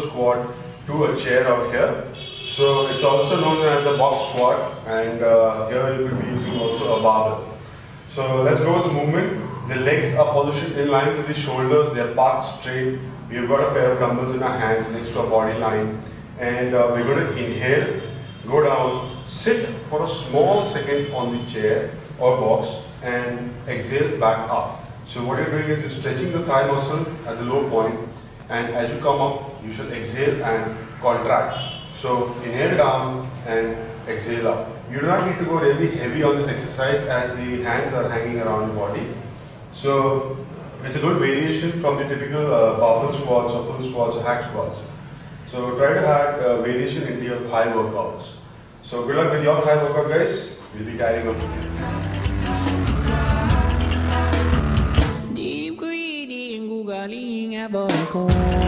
squat to a chair out here. So it's also known as a box squat and uh, here you could be using also a barbell. So let's go with the movement. The legs are positioned in line with the shoulders, they are parked straight. We've got a pair of dumbbells in our hands next to our body line and uh, we're going to inhale, go down, sit for a small second on the chair or box and exhale back up. So what you're doing is you're stretching the thigh muscle at the low point and as you come up you should exhale and contract. So inhale down and exhale up. You do not need to go really heavy on this exercise as the hands are hanging around the body. So it's a good variation from the typical uh, barbell squats or full squats or hack squats. So try to add uh, variation into your thigh workouts. So good luck with your thigh workout guys. We'll be carrying on. Deep about corn.